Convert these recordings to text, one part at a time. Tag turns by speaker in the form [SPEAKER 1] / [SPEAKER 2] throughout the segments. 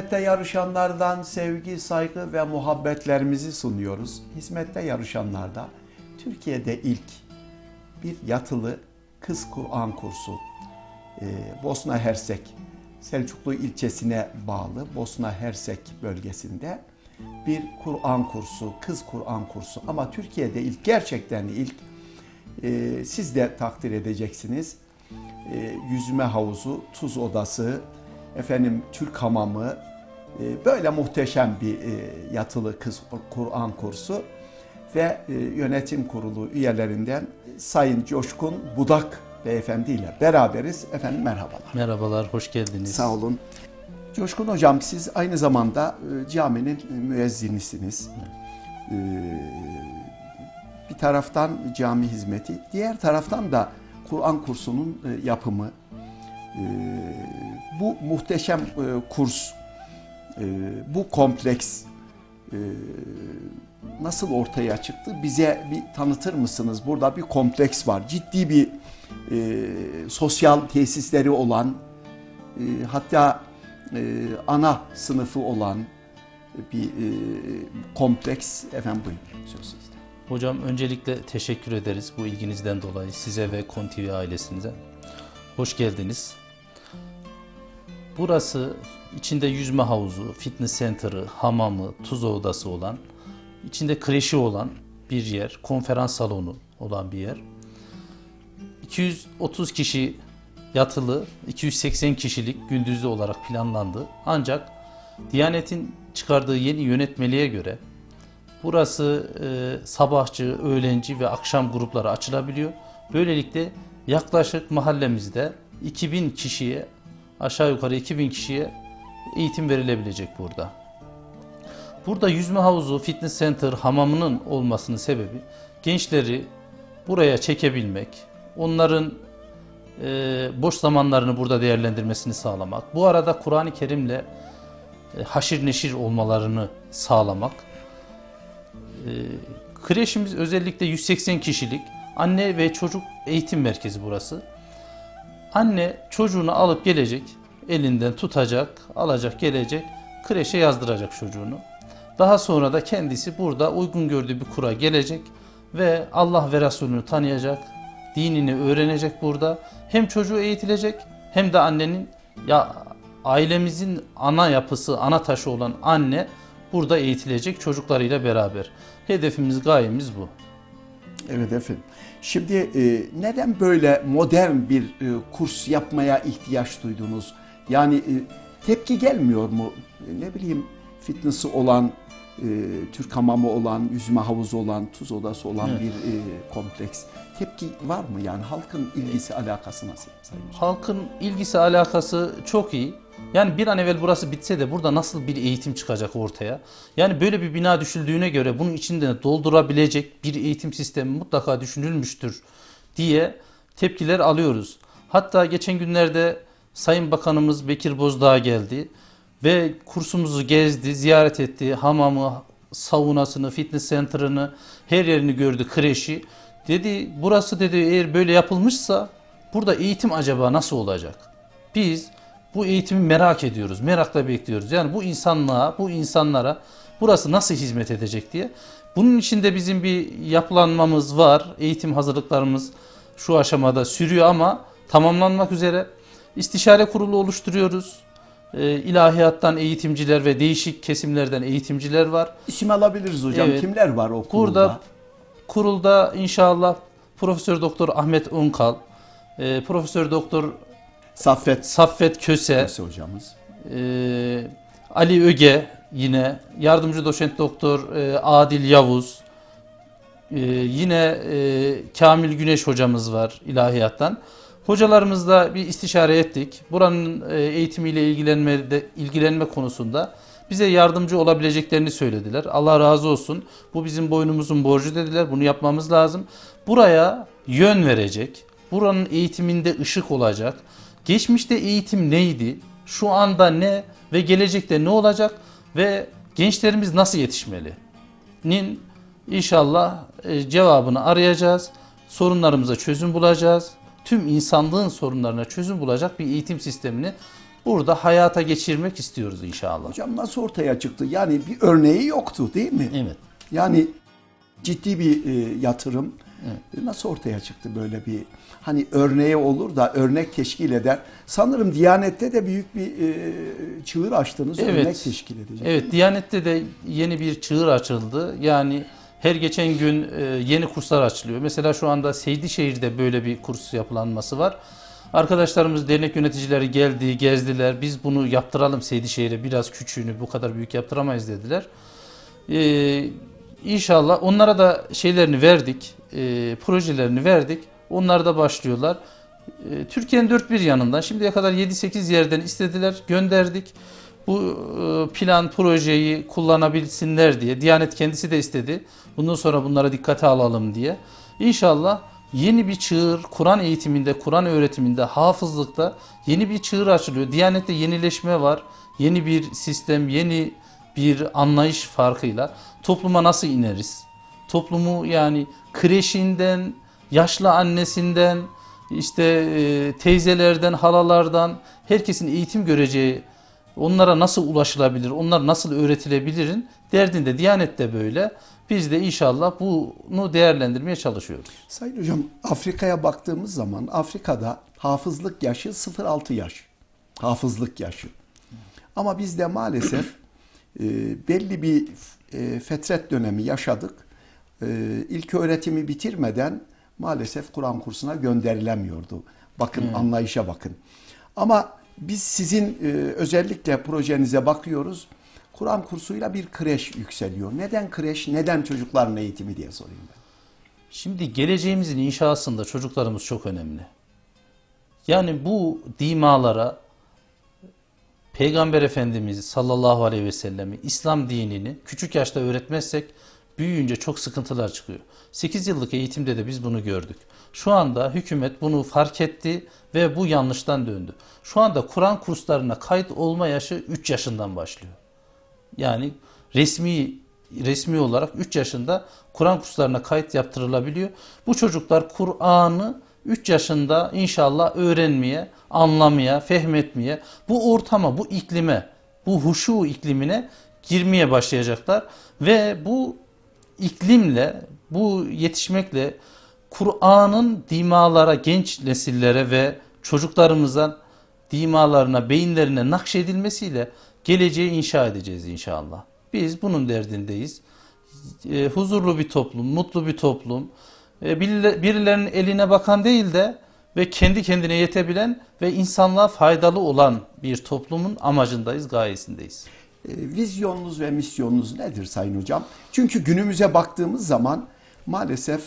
[SPEAKER 1] Hizmette yarışanlardan sevgi, saygı ve muhabbetlerimizi sunuyoruz. Hizmette yarışanlarda Türkiye'de ilk bir yatılı kız Kur'an kursu e, Bosna Hersek Selçuklu ilçesine bağlı Bosna Hersek bölgesinde bir Kur'an kursu, kız Kur'an kursu ama Türkiye'de ilk gerçekten ilk e, siz de takdir edeceksiniz. E, yüzme havuzu, tuz odası, efendim Türk hamamı böyle muhteşem bir e, yatılı kız Kur'an kursu ve e, yönetim kurulu üyelerinden Sayın Coşkun Budak beyefendi ile beraberiz. Efendim merhabalar.
[SPEAKER 2] Merhabalar, hoş geldiniz.
[SPEAKER 1] Sağ olun. Coşkun Hocam siz aynı zamanda e, caminin müezzinisiniz. E, bir taraftan cami hizmeti, diğer taraftan da Kur'an kursunun yapımı. Bu muhteşem kurs, bu kompleks nasıl ortaya çıktı? Bize bir tanıtır mısınız? Burada bir kompleks var. Ciddi bir sosyal tesisleri olan, hatta e, ana sınıfı olan bir e, kompleks efendim buyurun söz.
[SPEAKER 2] Hocam öncelikle teşekkür ederiz bu ilginizden dolayı size ve KonTV ailesinize. Hoş geldiniz. Burası içinde yüzme havuzu, fitness center'ı, hamamı, tuz odası olan, içinde kreşi olan bir yer, konferans salonu olan bir yer. 230 kişi yatılı 280 kişilik gündüzlü olarak planlandı. Ancak Diyanet'in çıkardığı yeni yönetmeliğe göre burası e, sabahçı, öğlenci ve akşam grupları açılabiliyor. Böylelikle yaklaşık mahallemizde 2000 kişiye aşağı yukarı 2000 kişiye eğitim verilebilecek burada. Burada yüzme havuzu, fitness center, hamamının olmasının sebebi gençleri buraya çekebilmek, onların e, boş zamanlarını burada değerlendirmesini sağlamak. Bu arada Kur'an-ı Kerim'le e, haşir neşir olmalarını sağlamak. E, kreşimiz özellikle 180 kişilik anne ve çocuk eğitim merkezi burası. Anne çocuğunu alıp gelecek, elinden tutacak, alacak, gelecek, kreşe yazdıracak çocuğunu. Daha sonra da kendisi burada uygun gördüğü bir kura gelecek ve Allah ve Resulünü tanıyacak, dinini öğrenecek burada. Hem çocuğu eğitilecek hem de annenin ya ailemizin ana yapısı, ana taşı olan anne burada eğitilecek çocuklarıyla beraber. Hedefimiz, gayemiz bu.
[SPEAKER 1] Evet efendim. Şimdi e, neden böyle modern bir e, kurs yapmaya ihtiyaç duydunuz? Yani e, tepki gelmiyor mu? E, ne bileyim fitness'ı olan, e, Türk hamamı olan, yüzme havuzu olan, tuz odası olan evet. bir e, kompleks. Tepki var mı yani halkın ilgisi alakası nasıl? Sayın
[SPEAKER 2] halkın ilgisi alakası çok iyi. Yani bir an evvel burası bitse de burada nasıl bir eğitim çıkacak ortaya? Yani böyle bir bina düşüldüğüne göre bunun içinde doldurabilecek bir eğitim sistemi mutlaka düşünülmüştür diye tepkiler alıyoruz. Hatta geçen günlerde Sayın Bakanımız Bekir Bozdağ geldi ve kursumuzu gezdi, ziyaret etti. Hamamı, saunasını, fitness center'ını, her yerini gördü, kreşi. Dedi burası dedi eğer böyle yapılmışsa burada eğitim acaba nasıl olacak? Biz bu eğitimi merak ediyoruz, merakla bekliyoruz. Yani bu insanlığa, bu insanlara burası nasıl hizmet edecek diye. Bunun için de bizim bir yapılanmamız var. Eğitim hazırlıklarımız şu aşamada sürüyor ama tamamlanmak üzere. İstişare kurulu oluşturuyoruz e, ilahiyattan eğitimciler ve değişik kesimlerden eğitimciler var.
[SPEAKER 1] İsim alabiliriz hocam. Evet. Kimler var o kurulda? Burada
[SPEAKER 2] kurulda inşallah Profesör Doktor Ahmet Unkal, e, Profesör Doktor
[SPEAKER 1] Saffet
[SPEAKER 2] Saffet Köse,
[SPEAKER 1] Köse hocamız.
[SPEAKER 2] E, Ali Öge yine yardımcı doçent doktor e, Adil Yavuz, e, yine e, Kamil Güneş hocamız var ilahiyattan. Hocalarımızla bir istişare ettik. Buranın e, eğitimiyle ilgilenme, ilgilenme konusunda bize yardımcı olabileceklerini söylediler. Allah razı olsun. Bu bizim boynumuzun borcu dediler. Bunu yapmamız lazım. Buraya yön verecek. Buranın eğitiminde ışık olacak. Geçmişte eğitim neydi? Şu anda ne ve gelecekte ne olacak ve gençlerimiz nasıl yetişmeli? Nin inşallah e, cevabını arayacağız. Sorunlarımıza çözüm bulacağız tüm insanlığın sorunlarına çözüm bulacak bir eğitim sistemini burada hayata geçirmek istiyoruz inşallah.
[SPEAKER 1] Hocam nasıl ortaya çıktı? Yani bir örneği yoktu değil mi?
[SPEAKER 2] Evet.
[SPEAKER 1] Yani ciddi bir e, yatırım E, nasıl ortaya çıktı böyle bir hani örneği olur da örnek teşkil eder. Sanırım Diyanet'te de büyük bir e, çığır açtınız
[SPEAKER 2] Evet.
[SPEAKER 1] örnek teşkil edecek.
[SPEAKER 2] Evet, Diyanet'te de yeni bir çığır açıldı. Yani her geçen gün e, yeni kurslar açılıyor. Mesela şu anda Seydişehir'de böyle bir kurs yapılanması var. Arkadaşlarımız, dernek yöneticileri geldi, gezdiler. Biz bunu yaptıralım Seydişehir'e. Biraz küçüğünü bu kadar büyük yaptıramayız dediler. Ee, inşallah onlara da şeylerini verdik, e, projelerini verdik. Onlar da başlıyorlar. E, Türkiye'nin dört bir yanından şimdiye kadar 7-8 yerden istediler, gönderdik. Bu e, plan, projeyi kullanabilsinler diye. Diyanet kendisi de istedi. Bundan sonra bunlara dikkate alalım diye. İnşallah yeni bir çığır, Kur'an eğitiminde, Kur'an öğretiminde, hafızlıkta yeni bir çığır açılıyor. Diyanette yenileşme var. Yeni bir sistem, yeni bir anlayış farkıyla topluma nasıl ineriz? Toplumu yani kreşinden, yaşlı annesinden, işte e, teyzelerden, halalardan herkesin eğitim göreceği, onlara nasıl ulaşılabilir, onlar nasıl öğretilebilirin derdinde. Diyanet de böyle. Biz de inşallah bunu değerlendirmeye çalışıyoruz.
[SPEAKER 1] Sayın Hocam Afrika'ya baktığımız zaman Afrika'da hafızlık yaşı 0-6 yaş. Hafızlık yaşı. Ama bizde maalesef e, belli bir e, fetret dönemi yaşadık. E, ilk öğretimi bitirmeden maalesef Kur'an kursuna gönderilemiyordu. Bakın anlayışa bakın. Ama biz sizin e, özellikle projenize bakıyoruz. Kur'an kursuyla bir kreş yükseliyor. Neden kreş, neden çocukların eğitimi diye sorayım ben.
[SPEAKER 2] Şimdi geleceğimizin inşasında çocuklarımız çok önemli. Yani bu dimalara Peygamber Efendimiz sallallahu aleyhi ve sellemi İslam dinini küçük yaşta öğretmezsek büyüyünce çok sıkıntılar çıkıyor. 8 yıllık eğitimde de biz bunu gördük. Şu anda hükümet bunu fark etti ve bu yanlıştan döndü. Şu anda Kur'an kurslarına kayıt olma yaşı 3 yaşından başlıyor. Yani resmi resmi olarak 3 yaşında Kur'an kurslarına kayıt yaptırılabiliyor. Bu çocuklar Kur'an'ı 3 yaşında inşallah öğrenmeye, anlamaya, fehmetmeye, bu ortama, bu iklime, bu huşu iklimine girmeye başlayacaklar ve bu iklimle, bu yetişmekle Kur'an'ın dimalara, genç nesillere ve çocuklarımızın dimalarına, beyinlerine nakşedilmesiyle geleceği inşa edeceğiz inşallah. Biz bunun derdindeyiz. E, huzurlu bir toplum, mutlu bir toplum, birilerinin eline bakan değil de ve kendi kendine yetebilen ve insanlığa faydalı olan bir toplumun amacındayız, gayesindeyiz.
[SPEAKER 1] E, vizyonunuz ve misyonunuz nedir Sayın Hocam? Çünkü günümüze baktığımız zaman maalesef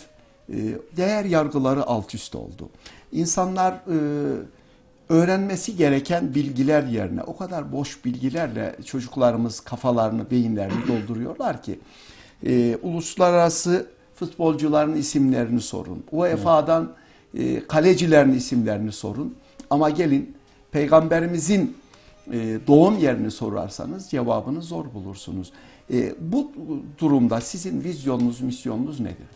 [SPEAKER 1] e, değer yargıları alt üst oldu. İnsanlar e, öğrenmesi gereken bilgiler yerine o kadar boş bilgilerle çocuklarımız kafalarını, beyinlerini dolduruyorlar ki e, uluslararası futbolcuların isimlerini sorun. UEFA'dan e, kalecilerin isimlerini sorun. Ama gelin peygamberimizin e, doğum yerini sorarsanız cevabını zor bulursunuz. E, bu durumda sizin vizyonunuz, misyonunuz nedir?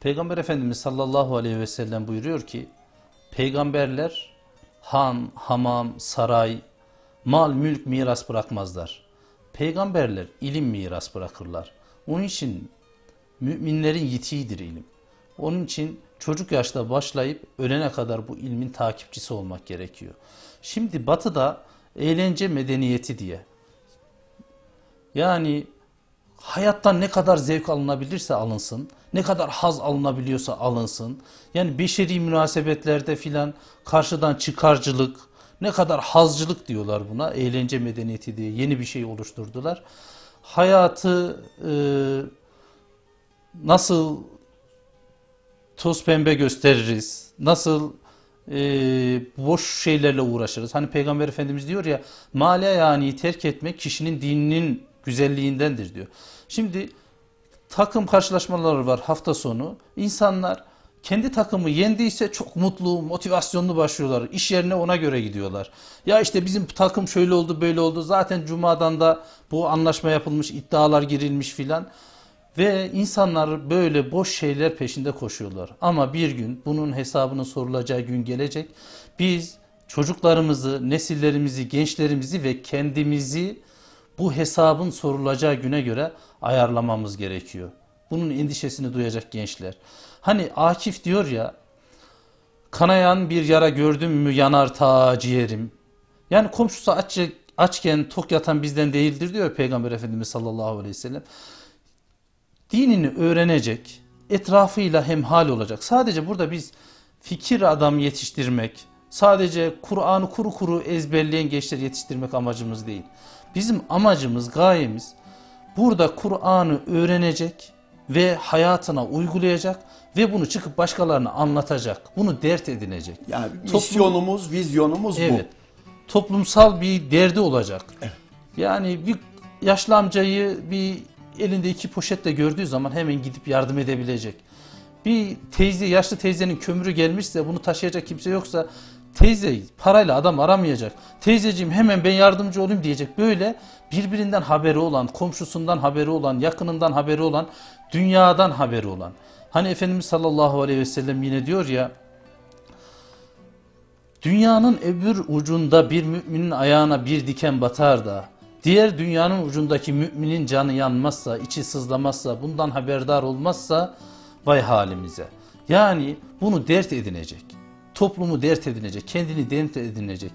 [SPEAKER 2] Peygamber Efendimiz sallallahu aleyhi ve sellem buyuruyor ki peygamberler han, hamam, saray, mal, mülk miras bırakmazlar. Peygamberler ilim miras bırakırlar. Onun için müminlerin yitiğidir ilim. Onun için çocuk yaşta başlayıp ölene kadar bu ilmin takipçisi olmak gerekiyor. Şimdi batıda eğlence medeniyeti diye yani hayattan ne kadar zevk alınabilirse alınsın, ne kadar haz alınabiliyorsa alınsın. Yani beşeri münasebetlerde filan karşıdan çıkarcılık, ne kadar hazcılık diyorlar buna, eğlence medeniyeti diye yeni bir şey oluşturdular. Hayatı e, nasıl toz pembe gösteririz, nasıl e, boş şeylerle uğraşırız. Hani Peygamber Efendimiz diyor ya, male yani terk etmek kişinin dininin güzelliğindendir diyor. Şimdi takım karşılaşmaları var hafta sonu. İnsanlar kendi takımı yendiyse çok mutlu, motivasyonlu başlıyorlar. İş yerine ona göre gidiyorlar. Ya işte bizim takım şöyle oldu, böyle oldu. Zaten cumadan da bu anlaşma yapılmış, iddialar girilmiş filan. Ve insanlar böyle boş şeyler peşinde koşuyorlar. Ama bir gün bunun hesabının sorulacağı gün gelecek. Biz çocuklarımızı, nesillerimizi, gençlerimizi ve kendimizi bu hesabın sorulacağı güne göre ayarlamamız gerekiyor. Bunun endişesini duyacak gençler. Hani Akif diyor ya, kanayan bir yara gördüm mü yanar ta ciğerim. Yani komşusu aç, açken tok yatan bizden değildir diyor Peygamber Efendimiz sallallahu aleyhi ve sellem. Dinini öğrenecek, etrafıyla hemhal olacak. Sadece burada biz fikir adam yetiştirmek, sadece Kur'an'ı kuru kuru ezberleyen gençler yetiştirmek amacımız değil. Bizim amacımız, gayemiz burada Kur'an'ı öğrenecek ve hayatına uygulayacak ve bunu çıkıp başkalarına anlatacak. Bunu dert edinecek.
[SPEAKER 1] Yani
[SPEAKER 2] Toplum-
[SPEAKER 1] misyonumuz, vizyonumuz
[SPEAKER 2] Evet. Toplumsal bir derdi olacak. Yani bir yaşlı amcayı bir elinde iki poşetle gördüğü zaman hemen gidip yardım edebilecek. Bir teyze, yaşlı teyzenin kömürü gelmişse bunu taşıyacak kimse yoksa teyze parayla adam aramayacak. Teyzeciğim hemen ben yardımcı olayım diyecek. Böyle birbirinden haberi olan, komşusundan haberi olan, yakınından haberi olan, dünyadan haberi olan. Hani Efendimiz sallallahu aleyhi ve sellem yine diyor ya Dünyanın öbür ucunda bir müminin ayağına bir diken batar da diğer dünyanın ucundaki müminin canı yanmazsa, içi sızlamazsa, bundan haberdar olmazsa vay halimize. Yani bunu dert edinecek. Toplumu dert edinecek, kendini dert edinecek.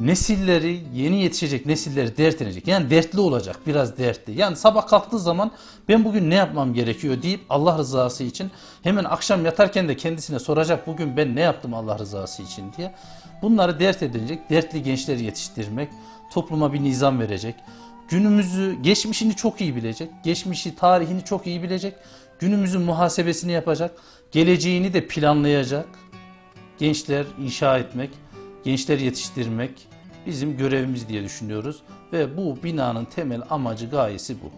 [SPEAKER 2] Nesilleri, yeni yetişecek nesilleri dert edinecek. Yani dertli olacak, biraz dertli. Yani sabah kalktığı zaman ben bugün ne yapmam gerekiyor deyip Allah rızası için hemen akşam yatarken de kendisine soracak bugün ben ne yaptım Allah rızası için diye. Bunları dert edinecek, dertli gençleri yetiştirmek, topluma bir nizam verecek. Günümüzü, geçmişini çok iyi bilecek, geçmişi, tarihini çok iyi bilecek, günümüzün muhasebesini yapacak, geleceğini de planlayacak. Gençler inşa etmek, gençler yetiştirmek bizim görevimiz diye düşünüyoruz ve bu binanın temel amacı, gayesi bu.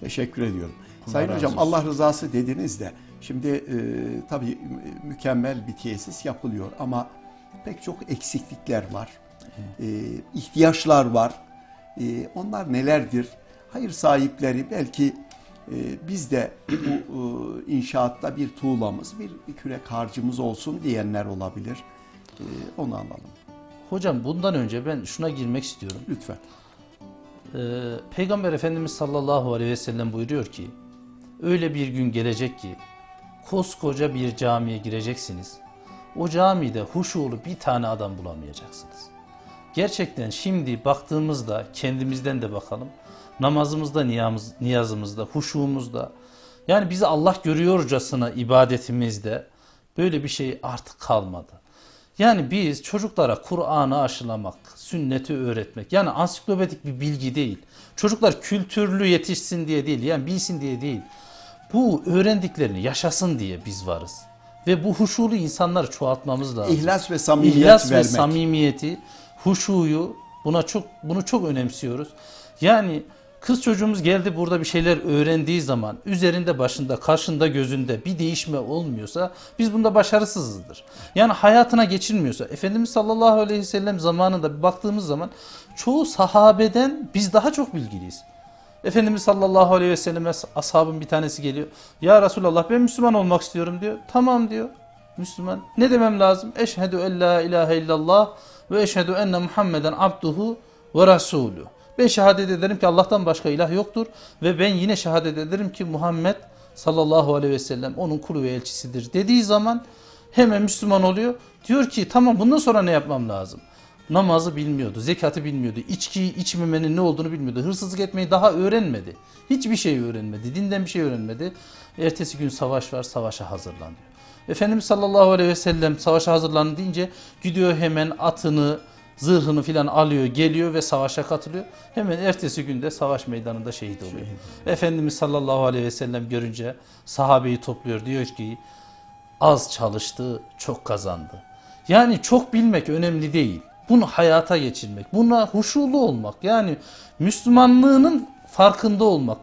[SPEAKER 1] Teşekkür ediyorum.
[SPEAKER 2] Allah
[SPEAKER 1] Sayın Hocam
[SPEAKER 2] olsun.
[SPEAKER 1] Allah rızası dediniz de şimdi e, tabii mü- mükemmel bir tesis yapılıyor ama pek çok eksiklikler var. E, ihtiyaçlar var. E, onlar nelerdir? Hayır sahipleri belki e, biz de bu e, inşaatta bir tuğlamız, bir, bir kürek harcımız olsun diyenler olabilir. E, onu alalım
[SPEAKER 2] Hocam bundan önce ben şuna girmek istiyorum.
[SPEAKER 1] lütfen.
[SPEAKER 2] Ee, Peygamber Efendimiz sallallahu aleyhi ve sellem buyuruyor ki öyle bir gün gelecek ki koskoca bir camiye gireceksiniz. O camide huşulu bir tane adam bulamayacaksınız. Gerçekten şimdi baktığımızda kendimizden de bakalım. Namazımızda, niyamız, niyazımızda, huşuğumuzda yani bizi Allah görüyorcasına ibadetimizde böyle bir şey artık kalmadı. Yani biz çocuklara Kur'an'ı aşılamak, sünneti öğretmek yani ansiklopedik bir bilgi değil. Çocuklar kültürlü yetişsin diye değil yani bilsin diye değil. Bu öğrendiklerini yaşasın diye biz varız. Ve bu huşulu insanları çoğaltmamız lazım.
[SPEAKER 1] İhlas ve samimiyet
[SPEAKER 2] İhlas ve
[SPEAKER 1] vermek.
[SPEAKER 2] samimiyeti, huşuyu buna çok bunu çok önemsiyoruz. Yani kız çocuğumuz geldi burada bir şeyler öğrendiği zaman üzerinde başında, karşında, gözünde bir değişme olmuyorsa biz bunda başarısızızdır. Yani hayatına geçirmiyorsa Efendimiz sallallahu aleyhi ve sellem zamanında bir baktığımız zaman çoğu sahabeden biz daha çok bilgiliyiz. Efendimiz sallallahu aleyhi ve selleme ashabın bir tanesi geliyor. Ya Resulallah ben Müslüman olmak istiyorum diyor. Tamam diyor. Müslüman. Ne demem lazım? Eşhedü en la ilahe illallah ve eşhedü enne Muhammeden abduhu ve rasulü. Ben şehadet ederim ki Allah'tan başka ilah yoktur ve ben yine şehadet ederim ki Muhammed sallallahu aleyhi ve sellem onun kulu ve elçisidir dediği zaman hemen Müslüman oluyor. Diyor ki tamam bundan sonra ne yapmam lazım? Namazı bilmiyordu, zekatı bilmiyordu, içkiyi içmemenin ne olduğunu bilmiyordu, hırsızlık etmeyi daha öğrenmedi. Hiçbir şey öğrenmedi, dinden bir şey öğrenmedi. Ertesi gün savaş var, savaşa hazırlanıyor. Efendimiz sallallahu aleyhi ve sellem savaşa hazırlanın deyince gidiyor hemen atını, zırhını filan alıyor, geliyor ve savaşa katılıyor. Hemen ertesi günde savaş meydanında şehit oluyor. Efendimiz sallallahu aleyhi ve sellem görünce sahabeyi topluyor diyor ki az çalıştı, çok kazandı. Yani çok bilmek önemli değil. Bunu hayata geçirmek, buna huşulu olmak. Yani Müslümanlığının farkında olmak.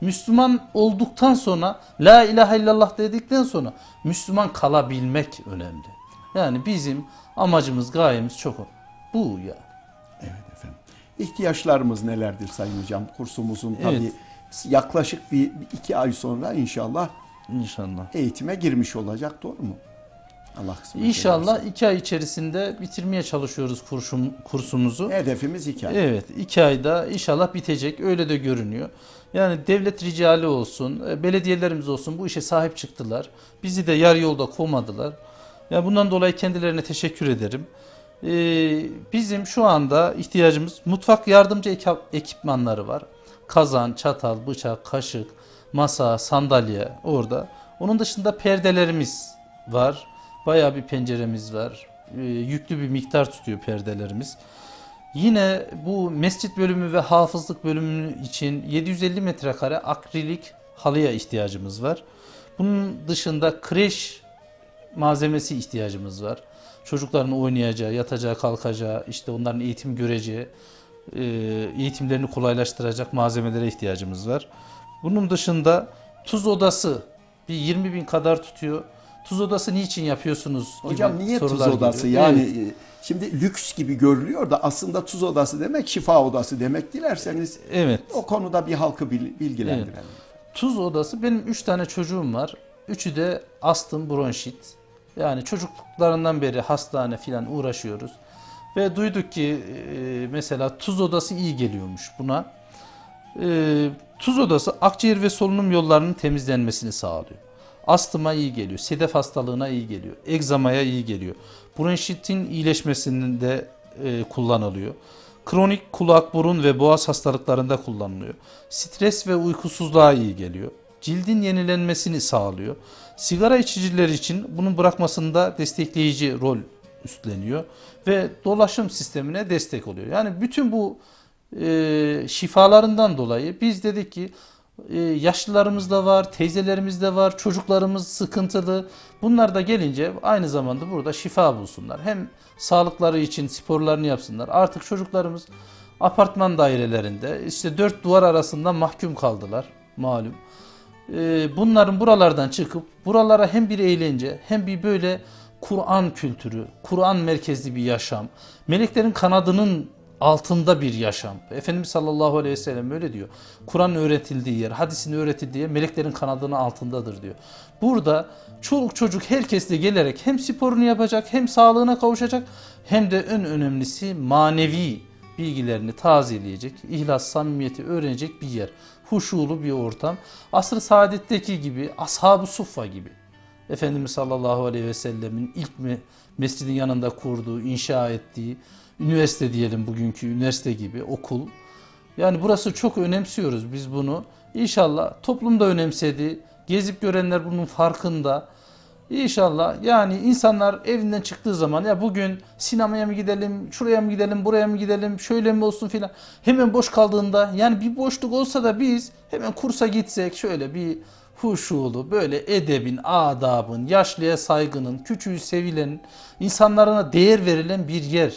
[SPEAKER 2] Müslüman olduktan sonra, la ilahe illallah dedikten sonra Müslüman kalabilmek önemli. Yani bizim amacımız, gayemiz çok bu ya.
[SPEAKER 1] Evet efendim. İhtiyaçlarımız nelerdir Sayın Hocam? Kursumuzun
[SPEAKER 2] Evet.
[SPEAKER 1] tabii yaklaşık bir iki ay sonra inşallah
[SPEAKER 2] İnşallah.
[SPEAKER 1] eğitime girmiş olacak doğru mu? Allah kısmet
[SPEAKER 2] İnşallah
[SPEAKER 1] ederse.
[SPEAKER 2] iki ay içerisinde bitirmeye çalışıyoruz kursum, kursumuzu.
[SPEAKER 1] Hedefimiz iki ay.
[SPEAKER 2] Evet, iki ayda inşallah bitecek. Öyle de görünüyor. Yani devlet ricali olsun, e, belediyelerimiz olsun bu işe sahip çıktılar. Bizi de yarı yolda kovmadılar. Yani bundan dolayı kendilerine teşekkür ederim. Ee, bizim şu anda ihtiyacımız mutfak yardımcı ekipmanları var. Kazan, çatal, bıçak, kaşık, masa, sandalye orada. Onun dışında perdelerimiz var. Bayağı bir penceremiz var. Ee, yüklü bir miktar tutuyor perdelerimiz. Yine bu mescit bölümü ve hafızlık bölümü için 750 metrekare akrilik halıya ihtiyacımız var. Bunun dışında kreş malzemesi ihtiyacımız var. Çocukların oynayacağı, yatacağı, kalkacağı, işte onların eğitim göreceği, e, eğitimlerini kolaylaştıracak malzemelere ihtiyacımız var. Bunun dışında tuz odası bir 20 bin kadar tutuyor. Tuz odası niçin yapıyorsunuz? gibi
[SPEAKER 1] Hocam niye tuz odası?
[SPEAKER 2] geliyor.
[SPEAKER 1] Yani
[SPEAKER 2] Evet.
[SPEAKER 1] e, şimdi lüks gibi görülüyor da aslında tuz odası demek şifa odası demek. Dilerseniz
[SPEAKER 2] Evet.
[SPEAKER 1] o konuda bir halkı bil- bilgilendirelim.
[SPEAKER 2] Tuz odası benim 3 tane çocuğum var. Üçü de astım, bronşit. Yani çocukluklarından beri hastane filan uğraşıyoruz. Ve duyduk ki e, mesela tuz odası iyi geliyormuş buna. E, tuz odası akciğer ve solunum yollarının temizlenmesini sağlıyor. Astıma iyi geliyor, sedef hastalığına iyi geliyor, egzamaya iyi geliyor. Bronşitin iyileşmesinde e, kullanılıyor. Kronik kulak, burun ve boğaz hastalıklarında kullanılıyor. Stres ve uykusuzluğa iyi geliyor. Cildin yenilenmesini sağlıyor. Sigara içiciler için bunun bırakmasında destekleyici rol üstleniyor ve dolaşım sistemine destek oluyor. Yani bütün bu e, şifalarından dolayı biz dedik ki e, yaşlılarımız da var, teyzelerimiz de var, çocuklarımız sıkıntılı. Bunlar da gelince aynı zamanda burada şifa bulsunlar. Hem sağlıkları için sporlarını yapsınlar. Artık çocuklarımız apartman dairelerinde işte dört duvar arasında mahkum kaldılar malum. E, bunların buralardan çıkıp buralara hem bir eğlence hem bir böyle Kur'an kültürü, Kur'an merkezli bir yaşam, meleklerin kanadının altında bir yaşam. Efendimiz sallallahu aleyhi ve sellem öyle diyor. Kur'an öğretildiği yer, hadisin öğretildiği yer meleklerin kanadının altındadır diyor. Burada çoluk çocuk herkes de gelerek hem sporunu yapacak, hem sağlığına kavuşacak, hem de en önemlisi manevi bilgilerini tazeleyecek, ihlas, samimiyeti öğrenecek bir yer. Huşulu bir ortam. Asr-ı saadetteki gibi, ashab-ı suffa gibi. Efendimiz sallallahu aleyhi ve sellemin ilk me- mescidin yanında kurduğu, inşa ettiği, üniversite diyelim bugünkü üniversite gibi okul. Yani burası çok önemsiyoruz biz bunu. İnşallah toplum da önemsedi. Gezip görenler bunun farkında. İnşallah yani insanlar evinden çıktığı zaman ya bugün sinemaya mı gidelim, şuraya mı gidelim, buraya mı gidelim, şöyle mi olsun filan. Hemen boş kaldığında yani bir boşluk olsa da biz hemen kursa gitsek şöyle bir huşulu, böyle edebin, adabın, yaşlıya saygının, küçüğü sevilenin, insanlarına değer verilen bir yer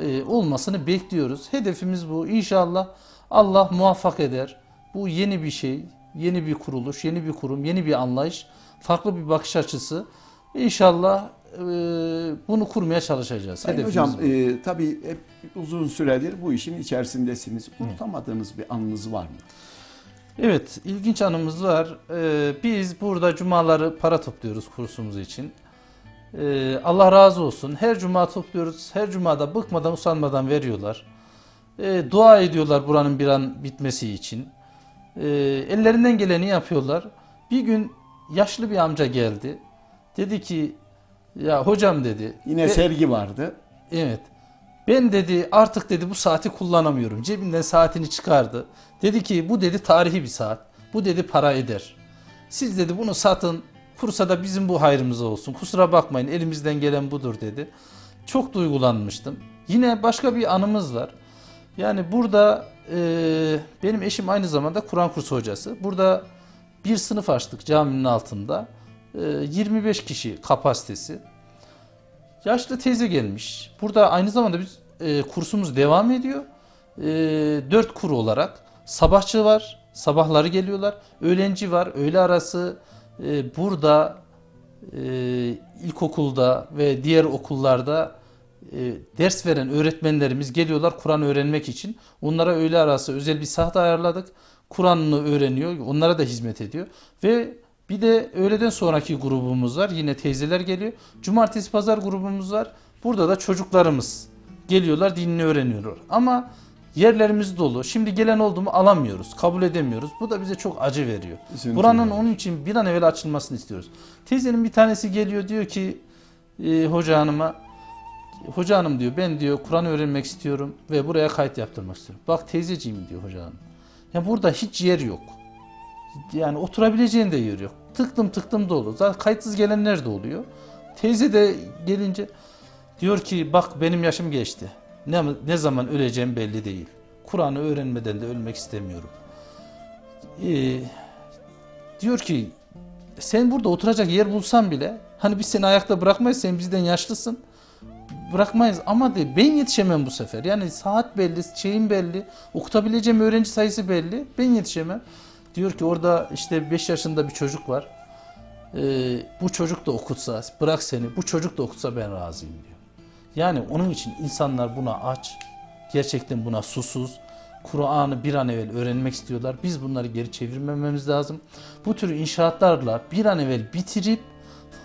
[SPEAKER 2] e, olmasını bekliyoruz. Hedefimiz bu. İnşallah Allah muvaffak eder. Bu yeni bir şey, yeni bir kuruluş, yeni bir kurum, yeni bir anlayış, farklı bir bakış açısı. İnşallah e, bunu kurmaya çalışacağız.
[SPEAKER 1] Sayın
[SPEAKER 2] Hedefimiz
[SPEAKER 1] hocam
[SPEAKER 2] bu.
[SPEAKER 1] e, tabii hep uzun süredir bu işin içerisindesiniz. Unutamadığınız bir anınız var mı?
[SPEAKER 2] Evet, ilginç anımız var. Ee, biz burada cumaları para topluyoruz kursumuz için. Ee, Allah razı olsun. Her cuma topluyoruz. Her cumada bıkmadan usanmadan veriyorlar. Ee, dua ediyorlar buranın bir an bitmesi için. Ee, ellerinden geleni yapıyorlar. Bir gün yaşlı bir amca geldi. Dedi ki ya hocam dedi.
[SPEAKER 1] Yine
[SPEAKER 2] "be-
[SPEAKER 1] sergi vardı.
[SPEAKER 2] Evet. Ben dedi artık dedi bu saati kullanamıyorum. Cebinden saatini çıkardı. Dedi ki bu dedi tarihi bir saat. Bu dedi para eder. Siz dedi bunu satın. Kursa da bizim bu hayrımıza olsun. Kusura bakmayın elimizden gelen budur dedi. Çok duygulanmıştım. Yine başka bir anımız var. Yani burada e, benim eşim aynı zamanda Kur'an kursu hocası. Burada bir sınıf açtık caminin altında. E, 25 kişi kapasitesi. Yaşlı teyze gelmiş. Burada aynı zamanda biz e, kursumuz devam ediyor. E, dört kuru olarak. Sabahçı var. Sabahları geliyorlar. Öğlenci var. Öğle arası e, burada e, ilkokulda ve diğer okullarda ders veren öğretmenlerimiz geliyorlar Kur'an öğrenmek için. Onlara öğle arası özel bir saat ayarladık. Kur'an'ını öğreniyor. Onlara da hizmet ediyor. Ve Bir de öğleden sonraki grubumuz var. Yine teyzeler geliyor. Cumartesi pazar grubumuz var. Burada da çocuklarımız geliyorlar dinini öğreniyorlar. Ama yerlerimiz dolu. Şimdi gelen oldu mu alamıyoruz. Kabul edemiyoruz. Bu da bize çok acı veriyor.
[SPEAKER 1] Üzüntü
[SPEAKER 2] Buranın onun için bir an evvel açılmasını istiyoruz. Teyzenin bir tanesi geliyor diyor ki e, hoca hanıma hoca hanım diyor ben diyor Kur'an öğrenmek istiyorum ve buraya kayıt yaptırmak istiyorum. Bak teyzeciğim diyor hoca hanım. Ya burada hiç yer yok. Yani oturabileceğin de yer yok. Tıktım tıktım dolu. Zaten kayıtsız gelenler de oluyor. Teyze de gelince diyor ki bak benim yaşım geçti. Ne, ne zaman öleceğim belli değil. Kur'an'ı öğrenmeden de ölmek istemiyorum. Ee, diyor ki sen burada oturacak yer bulsan bile hani biz seni ayakta bırakmayız sen bizden yaşlısın bırakmayız ama de ben yetişemem bu sefer. Yani saat belli, şeyin belli, okutabileceğim öğrenci sayısı belli. Ben yetişemem. Diyor ki orada işte 5 yaşında bir çocuk var. Ee, bu çocuk da okutsa, bırak seni, bu çocuk da okutsa ben razıyım diyor. Yani onun için insanlar buna aç, gerçekten buna susuz. Kur'an'ı bir an evvel öğrenmek istiyorlar. Biz bunları geri çevirmememiz lazım. Bu tür inşaatlarla bir an evvel bitirip,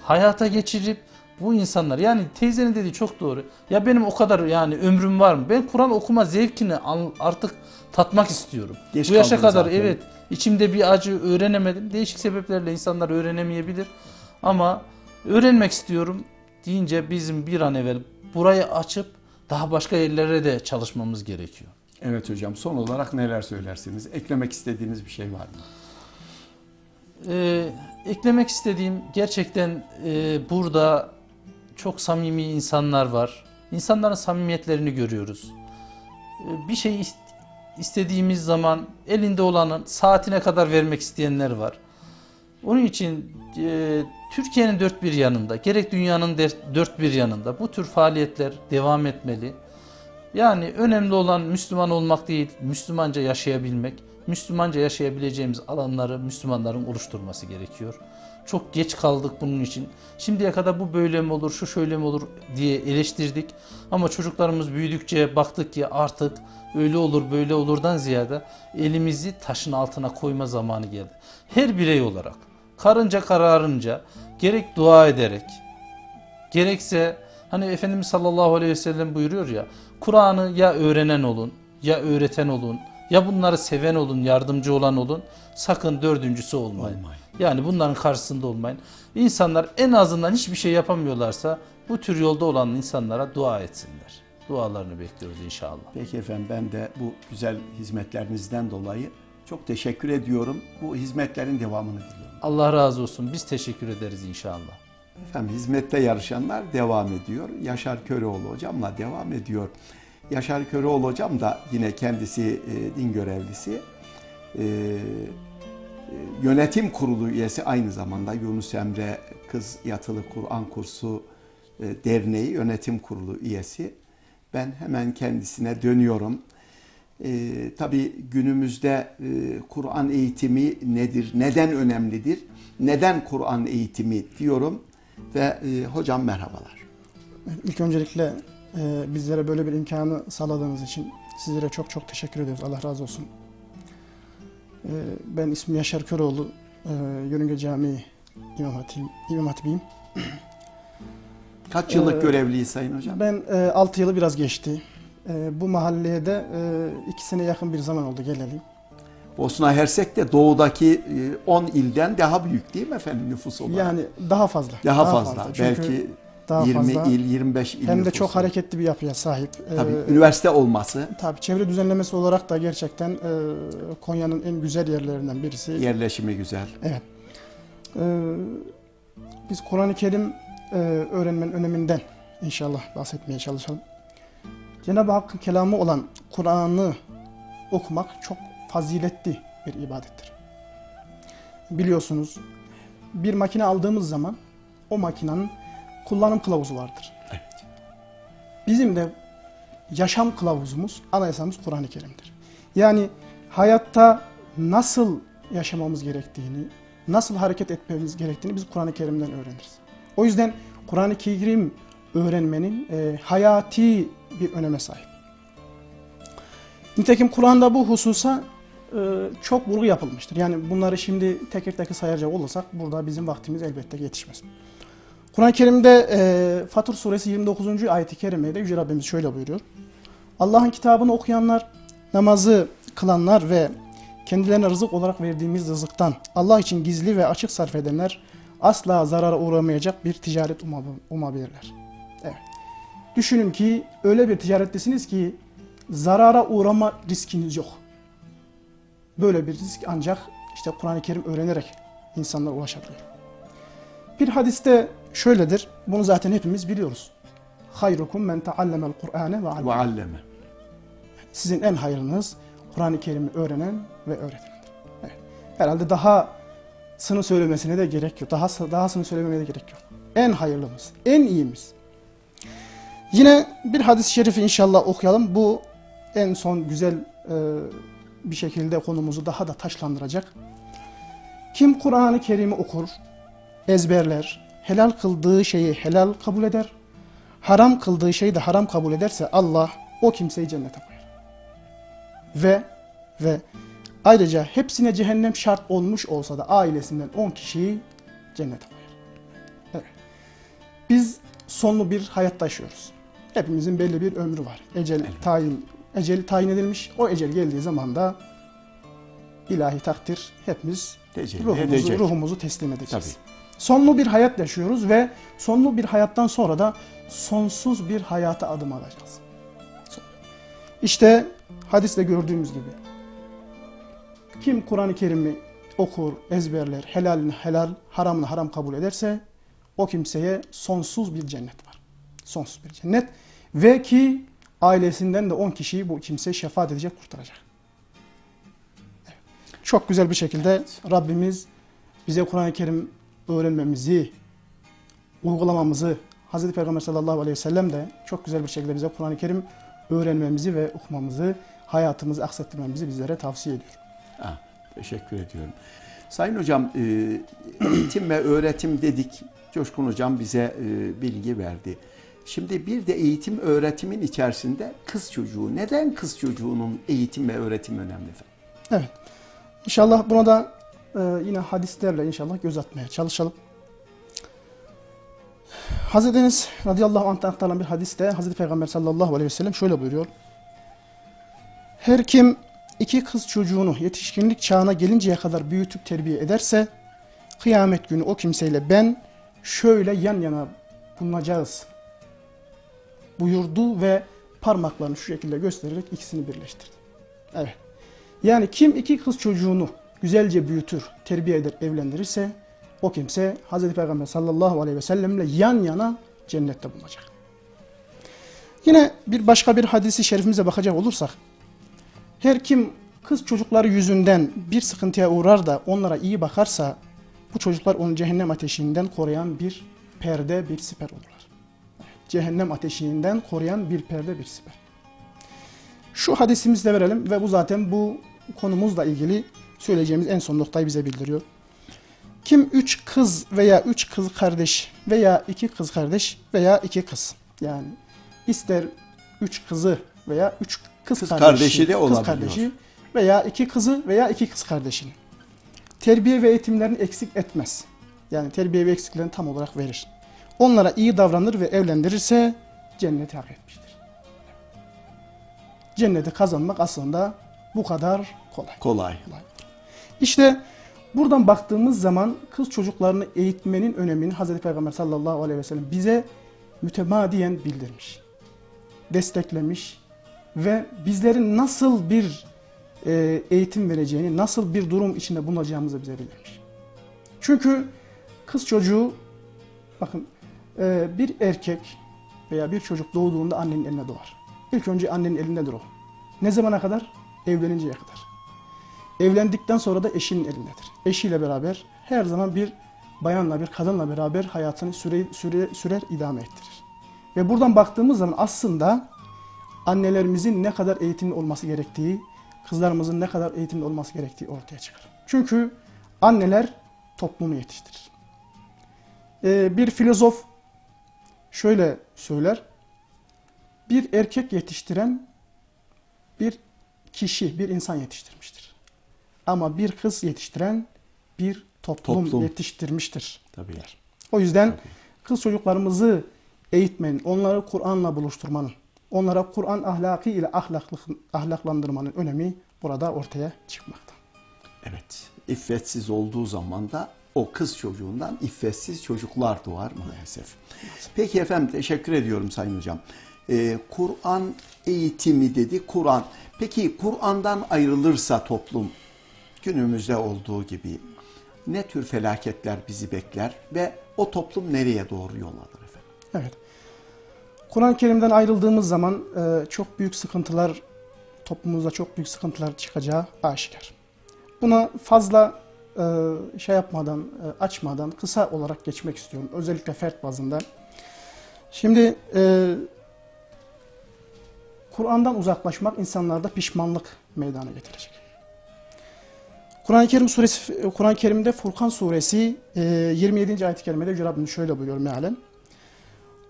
[SPEAKER 2] hayata geçirip bu insanlar yani teyzenin dediği çok doğru. Ya benim o kadar yani ömrüm var mı? Ben Kur'an okuma zevkini artık tatmak istiyorum.
[SPEAKER 1] Geç
[SPEAKER 2] bu yaşa kadar
[SPEAKER 1] zaten.
[SPEAKER 2] evet içimde bir acı öğrenemedim. Değişik sebeplerle insanlar öğrenemeyebilir. Ama öğrenmek istiyorum deyince bizim bir an evvel burayı açıp daha başka yerlere de çalışmamız gerekiyor.
[SPEAKER 1] Evet hocam son olarak neler söylersiniz? Eklemek istediğiniz bir şey var mı?
[SPEAKER 2] Ee, eklemek istediğim gerçekten e, burada çok samimi insanlar var. İnsanların samimiyetlerini görüyoruz. Ee, bir şey ist- istediğimiz zaman elinde olanın saatine kadar vermek isteyenler var. Onun için e, Türkiye'nin dört bir yanında, gerek dünyanın dört bir yanında bu tür faaliyetler devam etmeli. Yani önemli olan Müslüman olmak değil, Müslümanca yaşayabilmek. Müslümanca yaşayabileceğimiz alanları Müslümanların oluşturması gerekiyor. Çok geç kaldık bunun için. Şimdiye kadar bu böyle mi olur, şu şöyle mi olur diye eleştirdik. Ama çocuklarımız büyüdükçe baktık ki artık öyle olur böyle olurdan ziyade elimizi taşın altına koyma zamanı geldi. Her birey olarak karınca kararınca gerek dua ederek gerekse hani Efendimiz sallallahu aleyhi ve sellem buyuruyor ya Kur'an'ı ya öğrenen olun ya öğreten olun ya bunları seven olun yardımcı olan olun sakın dördüncüsü olmayın.
[SPEAKER 1] Olmayın.
[SPEAKER 2] Yani bunların karşısında olmayın. İnsanlar en azından hiçbir şey yapamıyorlarsa bu tür yolda olan insanlara dua etsinler. Dualarını bekliyoruz inşallah.
[SPEAKER 1] Peki efendim ben de bu güzel hizmetlerinizden dolayı çok teşekkür ediyorum. Bu hizmetlerin devamını diliyorum.
[SPEAKER 2] Allah razı olsun. Biz teşekkür ederiz inşallah.
[SPEAKER 1] Efendim hizmette yarışanlar devam ediyor. Yaşar Köroğlu hocamla devam ediyor. Yaşar Köroğlu hocam da yine kendisi e, din görevlisi. E, yönetim kurulu üyesi aynı zamanda Yunus Emre Kız Yatılı Kur'an Kursu e, Derneği yönetim kurulu üyesi. Ben hemen kendisine dönüyorum. E, tabii günümüzde e, Kur'an eğitimi nedir, neden önemlidir, neden Kur'an eğitimi diyorum ve e, hocam merhabalar.
[SPEAKER 3] İlk öncelikle e, bizlere böyle bir imkanı sağladığınız için sizlere çok çok teşekkür ediyoruz. Allah razı olsun. E, ben ismim Yaşar Köroğlu. E, Yörünge Camii İmam, Hatip, İmam Hatibiyim.
[SPEAKER 1] Kaç yıllık
[SPEAKER 3] Ee,
[SPEAKER 1] görevliyiz Sayın Hocam?
[SPEAKER 3] Ben e, 6 yılı biraz geçti. E, bu mahalleye de 2 sene yakın bir zaman oldu geleli.
[SPEAKER 1] Bosna Hersek de doğudaki e, 10 ilden daha büyük değil mi efendim nüfus olarak?
[SPEAKER 3] Yani daha fazla.
[SPEAKER 1] daha, fazla.
[SPEAKER 3] Çünkü
[SPEAKER 1] Belki
[SPEAKER 3] daha
[SPEAKER 1] 20
[SPEAKER 3] fazla.
[SPEAKER 1] il, 25 il
[SPEAKER 3] Hem de
[SPEAKER 1] nüfusu.
[SPEAKER 3] çok hareketli bir yapıya sahip. E,
[SPEAKER 1] Tabii üniversite olması,
[SPEAKER 3] Tabii çevre düzenlemesi olarak da gerçekten e, Konya'nın en güzel yerlerinden birisi.
[SPEAKER 1] yerleşimi güzel.
[SPEAKER 3] Evet. Ee, biz Kur'an-ı Kerim e, öğrenmenin öneminden inşallah bahsetmeye çalışalım. Cenab-ı Hakk'ın kelamı olan Kur'an'ı okumak çok faziletli bir ibadettir. Biliyorsunuz bir makine aldığımız zaman o makinenin kullanım kılavuzu vardır.
[SPEAKER 1] Evet.
[SPEAKER 3] Bizim de yaşam kılavuzumuz, anayasamız Kur'an-ı Kerim'dir. Yani hayatta nasıl yaşamamız gerektiğini, nasıl hareket etmemiz gerektiğini biz Kur'an-ı Kerim'den öğreniriz. O yüzden Kur'an-ı Kerim öğrenmenin e, hayati bir öneme sahip. Nitekim Kur'an'da bu hususa e, çok vurgu yapılmıştır. Yani bunları şimdi teker teker sayacak olursak burada bizim vaktimiz elbette yetişmez. Kur'an-ı Kerim'de e, Fatır suresi 29. ayeti kerimede Yüce Rabbimiz şöyle buyuruyor. Allah'ın kitabını okuyanlar, namazı kılanlar ve kendilerine rızık olarak verdiğimiz rızıktan Allah için gizli ve açık sarf edenler asla zarara uğramayacak bir ticaret umab- umabilirler. Evet. Düşünün ki öyle bir ticarettesiniz ki zarara uğrama riskiniz yok. Böyle bir risk ancak işte Kur'an-ı Kerim öğrenerek insanlar ulaşabiliyor. Bir hadiste şöyledir. Bunu zaten hepimiz biliyoruz. Hayrukum men taallemel Kur'ane ve allem.
[SPEAKER 1] Ve alleme.
[SPEAKER 3] Sizin en hayırlınız Kur'an-ı Kerim'i öğrenen ve öğretendir. Evet. Herhalde daha sını söylemesine de gerek yok. Daha dahasını söylemeye de gerek yok. En hayırlımız, en iyimiz. Yine bir hadis-i şerifi inşallah okuyalım. Bu en son güzel e, bir şekilde konumuzu daha da taşlandıracak. Kim Kur'an-ı Kerim'i okur, ezberler, helal kıldığı şeyi helal kabul eder, haram kıldığı şeyi de haram kabul ederse Allah o kimseyi cennete koyar. Ve ve ayrıca hepsine cehennem şart olmuş olsa da ailesinden 10 kişiyi cennete koyar. Evet. Biz sonlu bir hayat yaşıyoruz. Hepimizin belli bir ömrü var. Ecel tayin ecel tayin edilmiş. O ecel geldiği zaman da ilahi takdir hepimiz ruhumuzu,
[SPEAKER 1] edecek.
[SPEAKER 3] ruhumuzu teslim edeceğiz.
[SPEAKER 1] Tabii.
[SPEAKER 3] Sonlu bir hayat yaşıyoruz ve sonlu bir hayattan sonra da sonsuz bir hayata adım alacağız. İşte hadiste gördüğümüz gibi kim Kur'an-ı Kerim'i okur, ezberler, helalini helal, haramını haram kabul ederse o kimseye sonsuz bir cennet var. Sonsuz bir cennet ve ki ailesinden de 10 kişiyi bu kimse şefaat edecek, kurtaracak. Evet. Çok güzel bir şekilde Rabbimiz bize Kur'an-ı Kerim öğrenmemizi, uygulamamızı, Hz. Peygamber sallallahu aleyhi ve sellem de çok güzel bir şekilde bize Kur'an-ı Kerim öğrenmemizi ve okumamızı, hayatımızı aksettirmemizi bizlere tavsiye ediyor.
[SPEAKER 1] Ha, teşekkür ediyorum. Sayın hocam, e, eğitim ve öğretim dedik. Coşkun hocam bize e, bilgi verdi. Şimdi bir de eğitim öğretimin içerisinde kız çocuğu. Neden kız çocuğunun eğitim ve öğretim önemli efendim?
[SPEAKER 3] Evet. İnşallah buna da e, yine hadislerle inşallah göz atmaya çalışalım. Hazreti Enes radıyallahu anh'tan aktarılan bir hadiste Hazreti Peygamber sallallahu aleyhi ve sellem şöyle buyuruyor. Her kim iki kız çocuğunu yetişkinlik çağına gelinceye kadar büyütüp terbiye ederse kıyamet günü o kimseyle ben şöyle yan yana bulunacağız buyurdu ve parmaklarını şu şekilde göstererek ikisini birleştirdi. Evet. Yani kim iki kız çocuğunu güzelce büyütür, terbiye eder, evlendirirse o kimse Hz. Peygamber sallallahu aleyhi ve sellemle yan yana cennette bulunacak. Yine bir başka bir hadisi şerifimize bakacak olursak her kim kız çocukları yüzünden bir sıkıntıya uğrar da onlara iyi bakarsa bu çocuklar onu cehennem ateşinden koruyan bir perde, bir siper olurlar. Cehennem ateşinden koruyan bir perde, bir siper. Şu hadisimizi de verelim ve bu zaten bu konumuzla ilgili söyleyeceğimiz en son noktayı bize bildiriyor. Kim üç kız veya üç kız kardeş veya iki kız kardeş veya iki kız yani ister üç kızı veya üç kız,
[SPEAKER 1] Kız
[SPEAKER 3] kardeşi,
[SPEAKER 1] kardeşi de
[SPEAKER 3] kız
[SPEAKER 1] olabiliyor.
[SPEAKER 3] kardeşi veya iki kızı veya iki kız kardeşini terbiye ve eğitimlerini eksik etmez. Yani terbiye ve eksiklerini tam olarak verir. Onlara iyi davranır ve evlendirirse cenneti hak etmiştir. Cenneti kazanmak aslında bu kadar kolay.
[SPEAKER 1] Kolay.
[SPEAKER 3] İşte buradan baktığımız zaman kız çocuklarını eğitmenin önemini Hz. Peygamber sallallahu aleyhi ve sellem bize mütemadiyen bildirmiş. Desteklemiş ve bizlerin nasıl bir e, eğitim vereceğini, nasıl bir durum içinde bulunacağımızı bize bildirmiş. Çünkü kız çocuğu bakın e, bir erkek veya bir çocuk doğduğunda annenin eline doğar. İlk önce annenin elindedir o. Ne zamana kadar? Evleninceye kadar. Evlendikten sonra da eşinin elindedir. Eşiyle beraber her zaman bir bayanla bir kadınla beraber hayatını süre, süre, sürer idame ettirir. Ve buradan baktığımız zaman aslında annelerimizin ne kadar eğitimli olması gerektiği, kızlarımızın ne kadar eğitimli olması gerektiği ortaya çıkar. Çünkü anneler toplumu yetiştirir. Ee, bir filozof şöyle söyler. Bir erkek yetiştiren bir kişi, bir insan yetiştirmiştir. Ama bir kız yetiştiren bir toplum,
[SPEAKER 1] Toplum.
[SPEAKER 3] yetiştirmiştir.
[SPEAKER 1] Tabii.
[SPEAKER 3] O yüzden kız çocuklarımızı eğitmenin, onları Kur'an'la buluşturmanın, onlara Kur'an ahlakı ile ahlaklı, ahlaklandırmanın önemi burada ortaya çıkmakta.
[SPEAKER 1] Evet. İffetsiz olduğu zaman da o kız çocuğundan iffetsiz çocuklar doğar maalesef. Peki efendim teşekkür ediyorum Sayın Hocam. Ee, Kur'an eğitimi dedi. Kur'an. Peki Kur'an'dan ayrılırsa toplum günümüzde olduğu gibi ne tür felaketler bizi bekler ve o toplum nereye doğru yol alır efendim?
[SPEAKER 3] Evet. Kur'an-ı Kerim'den ayrıldığımız zaman e, çok büyük sıkıntılar, toplumumuzda çok büyük sıkıntılar çıkacağı aşikar. Buna fazla e, şey yapmadan, e, açmadan kısa olarak geçmek istiyorum. Özellikle fert bazında. Şimdi Kur'an'dan uzaklaşmak insanlarda pişmanlık meydana getirecek. Kur'an-ı Kerim suresi Kur'an-ı Kerim'de Furkan suresi e, 27. ayet-i kerimede Yüce Rabbimiz şöyle buyuruyor mealen.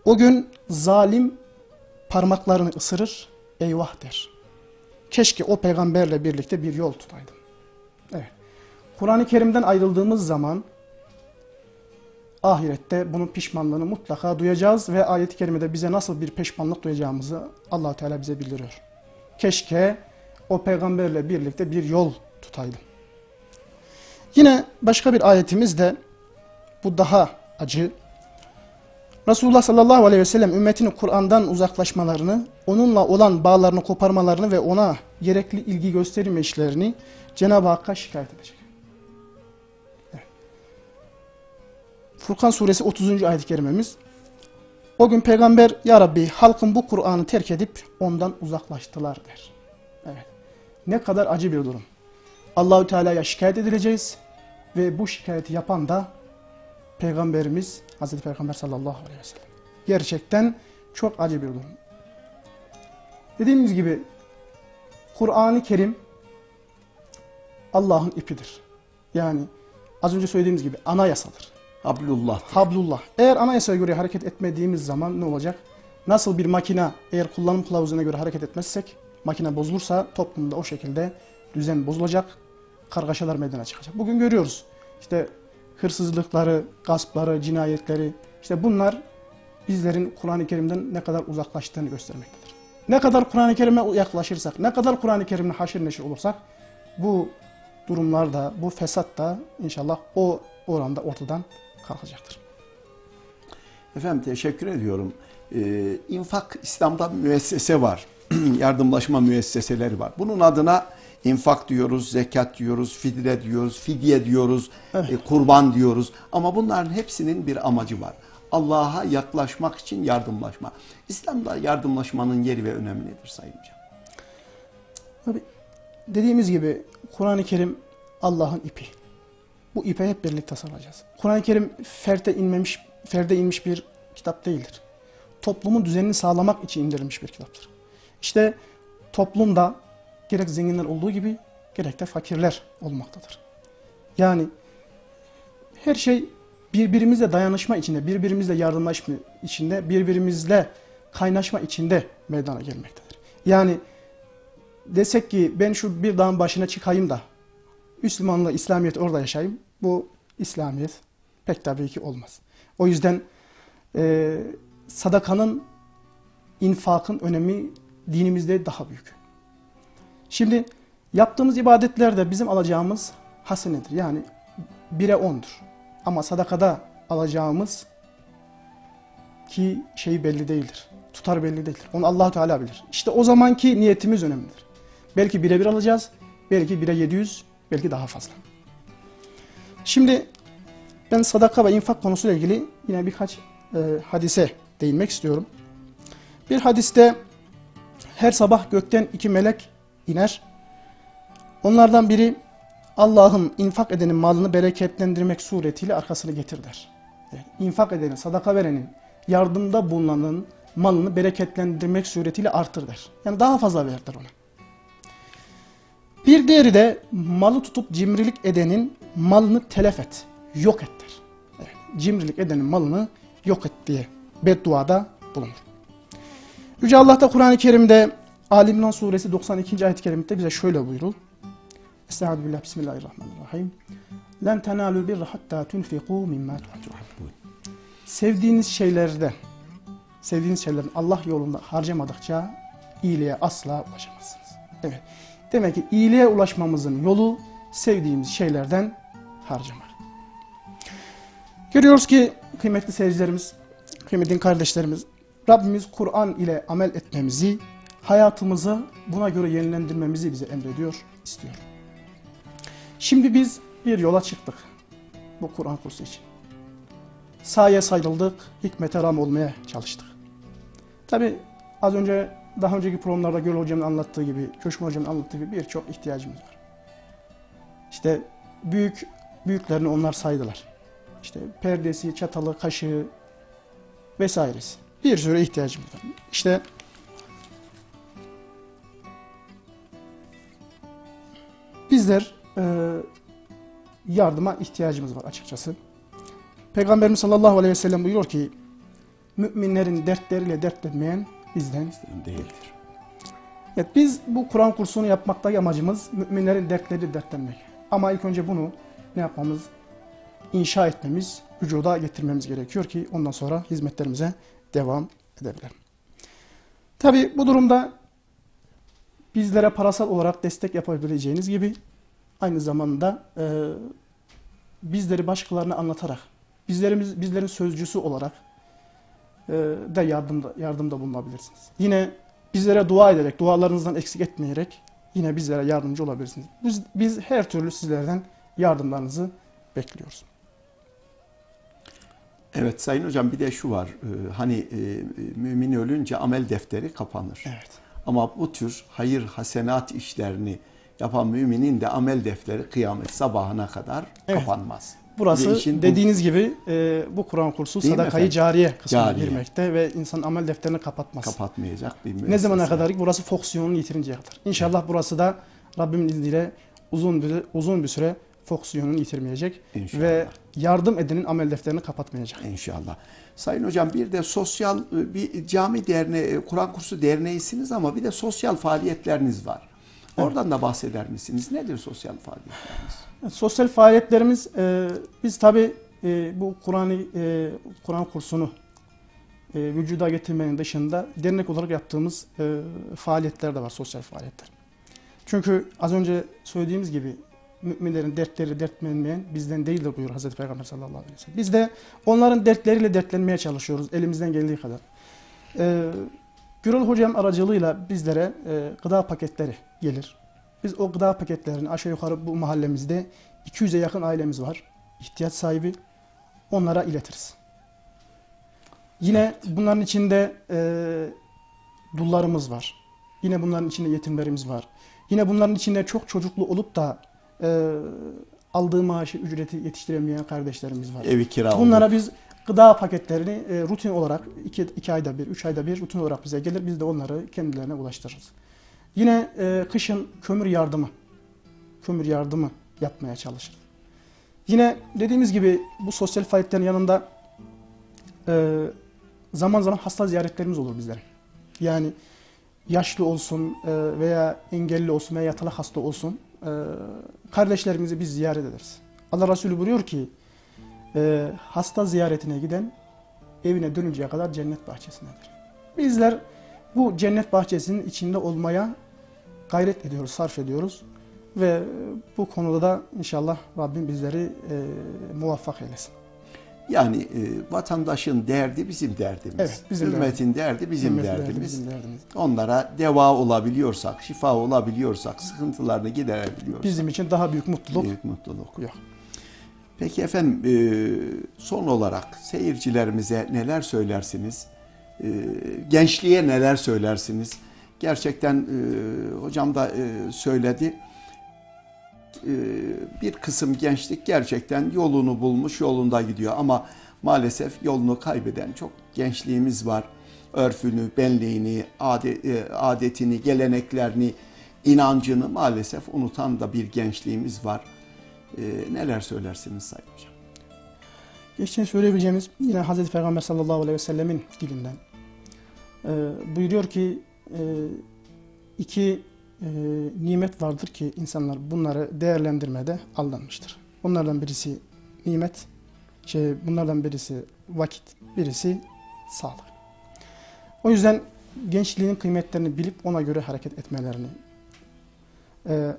[SPEAKER 3] O gün zalim parmaklarını ısırır, eyvah der. Keşke o peygamberle birlikte bir yol tutaydım. Evet. Kur'an-ı Kerim'den ayrıldığımız zaman ahirette bunun pişmanlığını mutlaka duyacağız ve ayet-i kerimede bize nasıl bir pişmanlık duyacağımızı allah Teala bize bildiriyor. Keşke o peygamberle birlikte bir yol tutaydım. Yine başka bir ayetimiz de bu daha acı. Resulullah sallallahu aleyhi ve sellem ümmetinin Kur'an'dan uzaklaşmalarını, onunla olan bağlarını koparmalarını ve ona gerekli ilgi göstermeyişlerini Cenab-ı Hakk'a şikayet edecek. Furkan suresi 30. ayet-i kerimemiz. O gün peygamber ya Rabbi halkın bu Kur'an'ı terk edip ondan uzaklaştılar der. Evet. Ne kadar acı bir durum. Allahü Teala'ya şikayet edileceğiz ve bu şikayeti yapan da Peygamberimiz Hazreti Peygamber sallallahu aleyhi ve sellem. Gerçekten çok acı bir durum. Dediğimiz gibi Kur'an-ı Kerim Allah'ın ipidir. Yani az önce söylediğimiz gibi anayasadır.
[SPEAKER 1] Hablullah.
[SPEAKER 3] Hablullah. Eğer anayasaya göre hareket etmediğimiz zaman ne olacak? Nasıl bir makine eğer kullanım kılavuzuna göre hareket etmezsek makine bozulursa toplumda o şekilde düzen bozulacak, kargaşalar meydana çıkacak. Bugün görüyoruz. İşte hırsızlıkları, gaspları, cinayetleri işte bunlar bizlerin Kur'an-ı Kerim'den ne kadar uzaklaştığını göstermektedir. Ne kadar Kur'an-ı Kerim'e yaklaşırsak, ne kadar Kur'an-ı Kerim'le haşır neşir olursak bu durumlar da, bu fesat da inşallah o oranda ortadan kalkacaktır.
[SPEAKER 1] Efendim teşekkür ediyorum. Ee, infak İslam'da müessese var. Yardımlaşma müesseseleri var. Bunun adına infak diyoruz, zekat diyoruz, fidye diyoruz, fidye diyoruz,
[SPEAKER 3] Evet.
[SPEAKER 1] e, kurban diyoruz. Ama bunların hepsinin bir amacı var. Allah'a yaklaşmak için yardımlaşma. İslam'da yardımlaşmanın yeri ve önemi nedir Sayın Hocam?
[SPEAKER 3] Tabii dediğimiz gibi Kur'an-ı Kerim Allah'ın ipi. Bu ipe hep birlikte sarılacağız. Kur'an-ı Kerim ferde inmemiş, ferde inmiş bir kitap değildir. Toplumun düzenini sağlamak için indirilmiş bir kitaptır. İşte toplumda gerek zenginler olduğu gibi gerek de fakirler olmaktadır. Yani her şey birbirimizle dayanışma içinde, birbirimizle yardımlaşma içinde, birbirimizle kaynaşma içinde meydana gelmektedir. Yani desek ki ben şu bir dağın başına çıkayım da Müslümanlığı, İslamiyet orada yaşayayım. Bu İslamiyet pek tabii ki olmaz. O yüzden e, sadakanın, infakın önemi dinimizde daha büyük. Şimdi yaptığımız ibadetlerde bizim alacağımız hasenedir. Yani bire ondur. Ama sadakada alacağımız ki şey belli değildir. Tutar belli değildir. Onu allah Teala bilir. İşte o zamanki niyetimiz önemlidir. Belki bire bir alacağız. Belki bire 700. Belki daha fazla. Şimdi ben sadaka ve infak konusuyla ilgili yine birkaç e, hadise değinmek istiyorum. Bir hadiste her sabah gökten iki melek iner. Onlardan biri Allah'ın infak edenin malını bereketlendirmek suretiyle arkasını getir der. Yani infak edenin, sadaka verenin, yardımda bulunanın malını bereketlendirmek suretiyle artır der. Yani daha fazla ver der ona. Bir diğeri de malı tutup cimrilik edenin malını telef et, yok et der. Evet, cimrilik edenin malını yok et diye bedduada bulunur. Yüce Allah da Kur'an-ı Kerim'de Ali suresi 92. ayet-i kerimede bize şöyle buyurur. Estaizu billah, bismillahirrahmanirrahim. Len tenalul birra hatta tunfiqu mimma tuhibbun. Sevdiğiniz şeylerden, sevdiğiniz şeylerin Allah yolunda harcamadıkça iyiliğe asla ulaşamazsınız. Evet. Demek ki iyiliğe ulaşmamızın yolu sevdiğimiz şeylerden harcamak. Görüyoruz ki kıymetli seyircilerimiz, kıymetli kardeşlerimiz, Rabbimiz Kur'an ile amel etmemizi, hayatımızı buna göre yenilendirmemizi bize emrediyor, istiyor. Şimdi biz bir yola çıktık bu Kur'an kursu için. Sahaya sayrıldık, hikmete ram olmaya çalıştık. Tabi az önce, daha önceki programlarda Göl Hocam'ın anlattığı gibi, Köşkün Hocam'ın anlattığı gibi birçok ihtiyacımız var. İşte büyük, büyüklerini onlar saydılar. İşte perdesi, çatalı, kaşığı vesairesi. Bir sürü ihtiyacımız var. İşte bizler e, yardıma ihtiyacımız var açıkçası. Peygamberimiz sallallahu aleyhi ve sellem buyuruyor ki müminlerin dertleriyle dertlenmeyen bizden
[SPEAKER 1] Değildir.
[SPEAKER 3] Evet, biz bu Kur'an kursunu yapmaktaki amacımız müminlerin dertleri dertlenmek. Ama ilk önce bunu ne yapmamız? İnşa etmemiz, vücuda getirmemiz gerekiyor ki ondan sonra hizmetlerimize devam edebilelim. Tabi bu durumda bizlere parasal olarak destek yapabileceğiniz gibi aynı zamanda e, bizleri başkalarına anlatarak, bizlerimiz bizlerin sözcüsü olarak e, da yardımda yardımda bulunabilirsiniz. Yine bizlere dua ederek, dualarınızdan eksik etmeyerek yine bizlere yardımcı olabilirsiniz. Biz, biz her türlü sizlerden yardımlarınızı bekliyoruz.
[SPEAKER 1] Evet Sayın Hocam bir de şu var. e, Hani e, mümin ölünce amel defteri kapanır.
[SPEAKER 3] Evet.
[SPEAKER 1] Ama bu tür hayır hasenat işlerini yapan müminin de amel defteri kıyamet sabahına kadar
[SPEAKER 3] Evet.
[SPEAKER 1] kapanmaz.
[SPEAKER 3] Burası
[SPEAKER 1] işin bu-
[SPEAKER 3] dediğiniz gibi e, bu Kur'an kursu
[SPEAKER 1] Değil
[SPEAKER 3] sadakayı
[SPEAKER 1] efendim?
[SPEAKER 3] cariye kısmına
[SPEAKER 1] Cariye.
[SPEAKER 3] girmekte ve insan amel defterini kapatmaz.
[SPEAKER 1] kapatmayacak bir
[SPEAKER 3] Ne
[SPEAKER 1] müessese.
[SPEAKER 3] zamana kadar? Burası fonksiyonunu yitirinceye kadar. İnşallah burası da Rabbimin izniyle uzun bir uzun bir süre fonksiyonunu yitirmeyecek
[SPEAKER 1] İnşallah.
[SPEAKER 3] ve yardım edenin amel defterini kapatmayacak.
[SPEAKER 1] İnşallah. Sayın Hocam bir de sosyal e, bir cami derneği, e, Kur'an kursu derneğisiniz ama bir de sosyal faaliyetleriniz var. Oradan da bahseder misiniz? Nedir sosyal faaliyetleriniz?
[SPEAKER 3] Sosyal faaliyetlerimiz e, biz tabi bu Kur'an'ı e, Kur'an kursunu e, vücuda getirmenin dışında dernek olarak yaptığımız e, faaliyetler de var sosyal faaliyetler. Çünkü az önce söylediğimiz gibi müminlerin dertleri dertlenmeyen bizden değildir buyuruyor Hazreti Peygamber sallallahu aleyhi ve sellem. Biz de onların dertleriyle dertlenmeye çalışıyoruz elimizden geldiği kadar. E, Gürül Hocam aracılığıyla bizlere e, gıda paketleri gelir. Biz o gıda paketlerini aşağı yukarı bu mahallemizde 200'e yakın ailemiz var. ihtiyaç sahibi. Onlara iletiriz. Yine bunların içinde e, dullarımız var. Yine bunların içinde yetimlerimiz var. Yine bunların içinde çok çocuklu olup da e, aldığı maaşı, ücreti yetiştiremeyen kardeşlerimiz var.
[SPEAKER 1] Evi kira
[SPEAKER 3] Bunlara biz gıda paketlerini e, rutin olarak iki, iki ayda bir, üç ayda bir rutin olarak bize gelir. Biz de onları kendilerine ulaştırırız. Yine e, kışın kömür yardımı, kömür yardımı yapmaya çalışırız. Yine dediğimiz gibi bu sosyal faaliyetlerin yanında e, zaman zaman hasta ziyaretlerimiz olur bizlerin. Yani yaşlı olsun e, veya engelli olsun veya yatalak hasta olsun e, kardeşlerimizi biz ziyaret ederiz. Allah Resulü buyuruyor ki e, hasta ziyaretine giden evine dönünceye kadar cennet bahçesindedir. Bizler bu cennet bahçesinin içinde olmaya gayret ediyoruz, sarf ediyoruz. Ve bu konuda da inşallah Rabbim bizleri e, muvaffak eylesin.
[SPEAKER 1] Yani e, vatandaşın derdi bizim derdimiz.
[SPEAKER 3] Evet, bizim
[SPEAKER 1] Ümmetin derdi bizim
[SPEAKER 3] Ümmetin derdi
[SPEAKER 1] derdimiz.
[SPEAKER 3] bizim derdimiz.
[SPEAKER 1] Onlara deva olabiliyorsak, şifa olabiliyorsak, sıkıntılarını giderebiliyorsak
[SPEAKER 3] Bizim için daha büyük mutluluk
[SPEAKER 1] büyük mutluluk.
[SPEAKER 3] yok.
[SPEAKER 1] Peki efendim e, son olarak seyircilerimize neler söylersiniz? E, gençliğe neler söylersiniz? Gerçekten e, hocam da söyledi. Bir kısım gençlik gerçekten yolunu bulmuş, yolunda gidiyor ama maalesef yolunu kaybeden çok gençliğimiz var. Örfünü, benliğini, adet, adetini, geleneklerini, inancını maalesef unutan da bir gençliğimiz var. E, neler söylersiniz Sayın Hocam?
[SPEAKER 3] Geçen söyleyebileceğimiz yine Hazreti Peygamber sallallahu aleyhi ve sellemin dilinden. Ee, buyuruyor ki e, iki e, nimet vardır ki insanlar bunları değerlendirmede aldanmıştır. Bunlardan birisi nimet, şey, bunlardan birisi vakit, birisi sağlık. O yüzden gençliğin kıymetlerini bilip ona göre hareket etmelerini, e,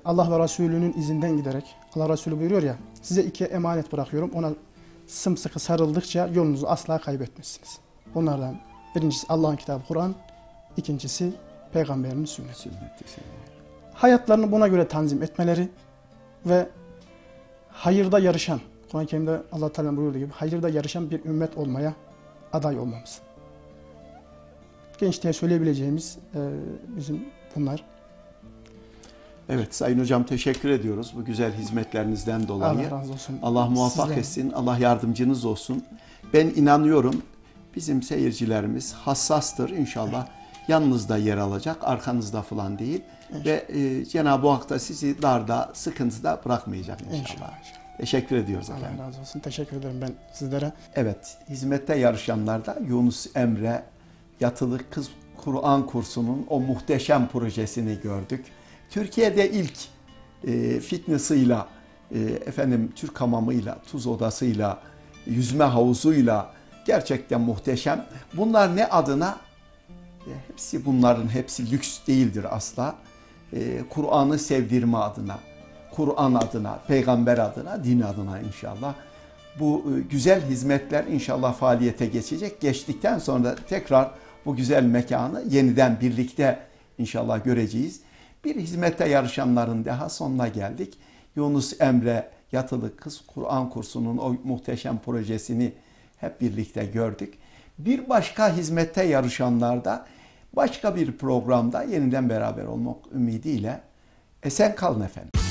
[SPEAKER 3] Allah ve Resulü'nün izinden giderek, Allah Resulü buyuruyor ya, size iki emanet bırakıyorum, ona sımsıkı sarıldıkça yolunuzu asla kaybetmezsiniz. Bunlardan birincisi Allah'ın kitabı Kur'an, ikincisi Peygamberinin sünneti. Hayatlarını buna göre tanzim etmeleri ve hayırda yarışan, Kur'an-ı Kerim'de Allah Teala buyurduğu gibi hayırda yarışan bir ümmet olmaya aday olmamız. Gençliğe söyleyebileceğimiz e, bizim bunlar.
[SPEAKER 1] Evet Sayın Hocam teşekkür ediyoruz bu güzel hizmetlerinizden dolayı.
[SPEAKER 3] Allah razı olsun.
[SPEAKER 1] Allah muvaffak
[SPEAKER 3] Sizden.
[SPEAKER 1] etsin, Allah yardımcınız olsun. Ben inanıyorum bizim seyircilerimiz hassastır inşallah. Yanınızda yer alacak, arkanızda falan değil. Ve e, Cenab-ı Hak da sizi darda, sıkıntıda bırakmayacak inşallah.
[SPEAKER 3] İnşallah.
[SPEAKER 1] Teşekkür ediyoruz efendim.
[SPEAKER 3] Allah razı olsun. Teşekkür ederim ben sizlere.
[SPEAKER 1] Evet, hizmette yarışanlarda Yunus Emre Yatılı Kız Kur'an kursunun o muhteşem projesini gördük. Türkiye'de ilk e, fitness'ıyla, e, efendim Türk hamamıyla, tuz odasıyla, yüzme havuzuyla gerçekten muhteşem. Bunlar ne adına? E, hepsi bunların hepsi lüks değildir asla. E, Kur'an'ı sevdirme adına, Kur'an adına, peygamber adına, din adına inşallah bu e, güzel hizmetler inşallah faaliyete geçecek. Geçtikten sonra tekrar bu güzel mekanı yeniden birlikte inşallah göreceğiz. Bir hizmette yarışanların daha sonuna geldik. Yunus Emre Yatılı Kız Kur'an kursunun o muhteşem projesini hep birlikte gördük. Bir başka hizmette yarışanlarda başka bir programda yeniden beraber olmak ümidiyle esen kalın efendim.